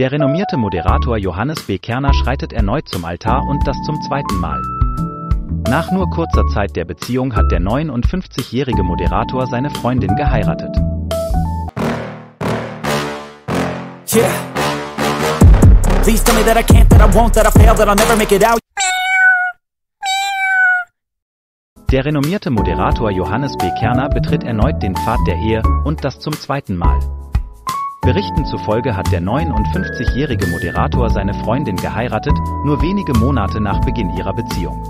Der renommierte Moderator Johannes B. Kerner schreitet erneut zum Altar und das zum zweiten Mal. Nach nur kurzer Zeit der Beziehung hat der 59-jährige Moderator seine Freundin geheiratet. Yeah. Please tell me that I can't, that I won't, that I fail, that I'll never make it out. Der renommierte Moderator Johannes B. Kerner betritt erneut den Pfad der Ehe und das zum zweiten Mal. Berichten zufolge hat der 59-jährige Moderator seine Freundin geheiratet, nur wenige Monate nach Beginn ihrer Beziehung.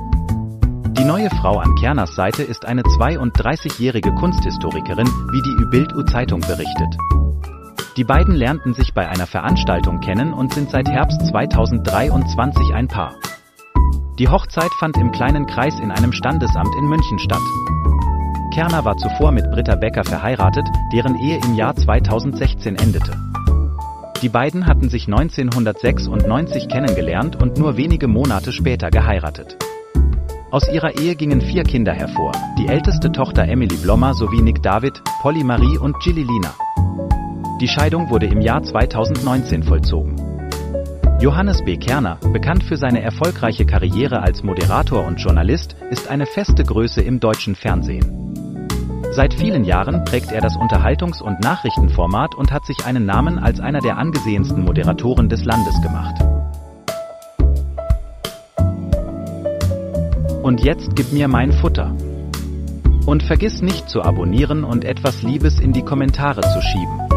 Die neue Frau an Kerners Seite ist eine 32-jährige Kunsthistorikerin, wie die Bild-U-Zeitung berichtet. Die beiden lernten sich bei einer Veranstaltung kennen und sind seit Herbst 2023 ein Paar. Die Hochzeit fand im kleinen Kreis in einem Standesamt in München statt. Kerner war zuvor mit Britta Becker verheiratet, deren Ehe im Jahr 2016 endete. Die beiden hatten sich 1996 kennengelernt und nur wenige Monate später geheiratet. Aus ihrer Ehe gingen vier Kinder hervor, die älteste Tochter Emily Blommer sowie Nick David, Polly Marie und Gilly Lina. Die Scheidung wurde im Jahr 2019 vollzogen. Johannes B. Kerner, bekannt für seine erfolgreiche Karriere als Moderator und Journalist, ist eine feste Größe im deutschen Fernsehen. Seit vielen Jahren prägt er das Unterhaltungs- und Nachrichtenformat und hat sich einen Namen als einer der angesehensten Moderatoren des Landes gemacht. Und jetzt gib mir mein Futter. Und vergiss nicht zu abonnieren und etwas Liebes in die Kommentare zu schieben.